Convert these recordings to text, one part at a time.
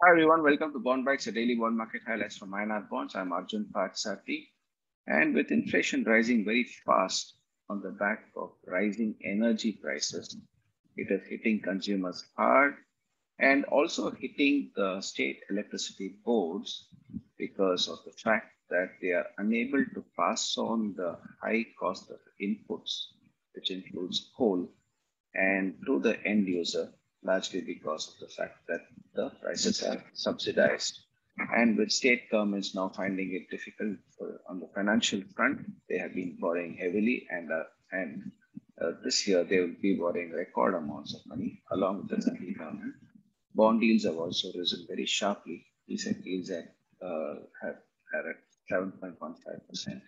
Hi everyone, welcome to Bond Bytes, a daily bond market highlights from INR bonds. I'm Arjun Parthasarathy. And with inflation rising very fast on the back of rising energy prices, it is hitting consumers hard and also hitting the state electricity boards because of the fact that they are unable to pass on the high cost of inputs, which includes coal, and to the end user largely because of the fact that the prices are subsidized. And with state governments now finding it difficult for, on the financial front, they have been borrowing heavily, and uh, and uh, this year they will be borrowing record amounts of money along with the central government. Bond yields have also risen very sharply. Recent yields at, uh, have, are at 7.15%,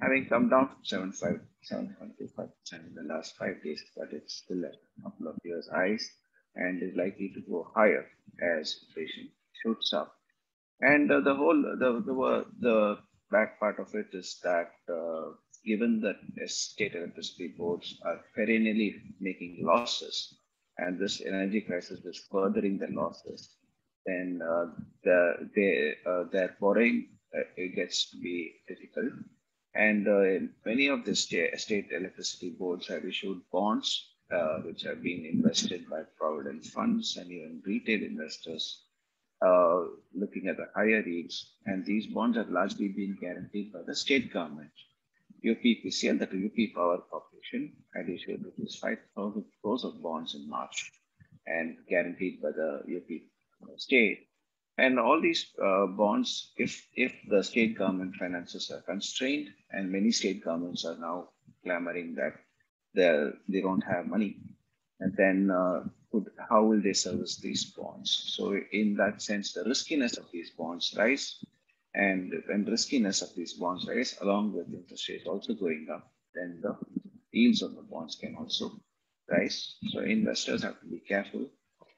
having come down from 7.5, 7.25% in the last five days, but it's still at a couple of years' highs and is likely to go higher as inflation shoots up. And uh, the whole the, the the back part of it is that uh, given that state electricity boards are perennially making losses, and this energy crisis is furthering the losses, then uh, the they, uh, their borrowing uh, it gets to be difficult. And uh, many of the state, state electricity boards have issued bonds uh, which have been invested by provident funds and even retail investors uh, looking at the higher yields. And these bonds have largely been guaranteed by the state government. UPPCL, that UP Power Corporation, had issued rupees 5,000 crores of bonds in March and guaranteed by the UP state. And all these uh, bonds, if, if the state government finances are constrained, and many state governments are now clamoring that they they don't have money. And then uh, how will they service these bonds? So in that sense, the riskiness of these bonds rise. And when riskiness of these bonds rise, along with interest rates also going up, then the yields on the bonds can also rise. So investors have to be careful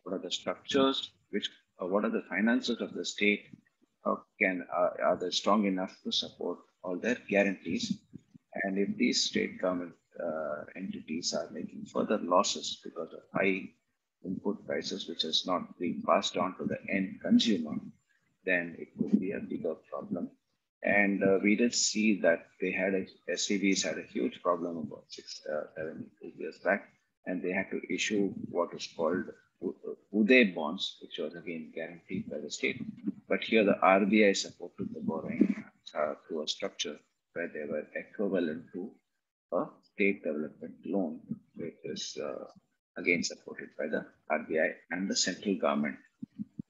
what are the structures, which uh, what are the finances of the state, how can uh, are they strong enough to support all their guarantees? And if these state government uh, entities are making further losses because of high input prices, which is not being passed on to the end consumer, then it would be a bigger problem. And uh, we did see that they had a, had a huge problem about six, uh, seven years back, and they had to issue what is called Uday bonds, which was again guaranteed by the state. But here the RBI supported the borrowing uh, through a structure where they were equivalent to state development loan, which is uh, again supported by the RBI and the central government.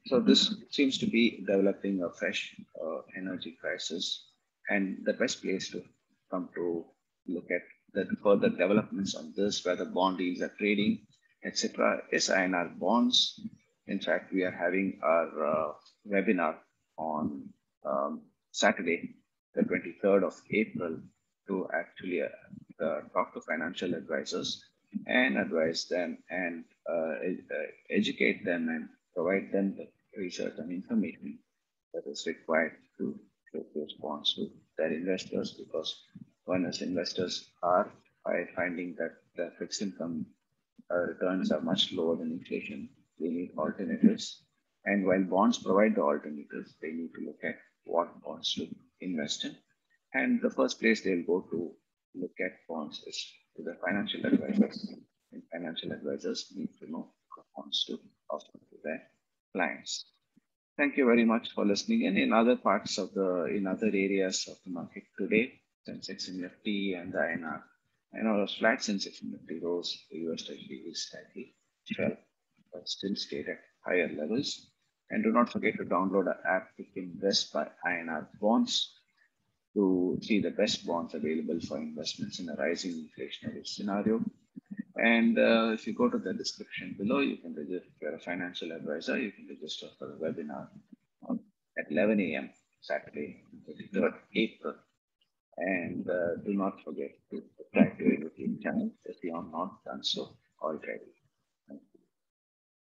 So this seems to be developing a fresh uh, energy crisis, and the best place to come to look at the further developments on this, where the bond yields are trading, etc., is INR bonds. In fact, we are having our uh, webinar on um, Saturday, the 23rd of April, to actually uh, talk to financial advisors and advise them and uh, uh, educate them and provide them the research and information that is required to respond to their investors because one as investors are by finding that the fixed income uh, returns are much lower than inflation, they need alternatives. And while bonds provide the alternatives, they need to look at what bonds to invest in. And the first place they'll go to look at bonds is to the financial advisors. And financial advisors need to know bonds to offer to their clients. Thank you very much for listening. And in other parts of the, in other areas of the market today, Sensex and Nifty and the INR, know those flat Sensex and Nifty rose, the US Treasury is slightly fell, but still stayed at higher levels. And do not forget to download our app to invest by INR bonds to see the best bonds available for investments in a rising inflationary scenario. And uh, if you go to the description below, you can register, if you're a financial advisor, you can register for the webinar on, at 11 a.m. Saturday, 23rd April. And uh, do not forget to subscribe to our YouTube channel if you have not done so already.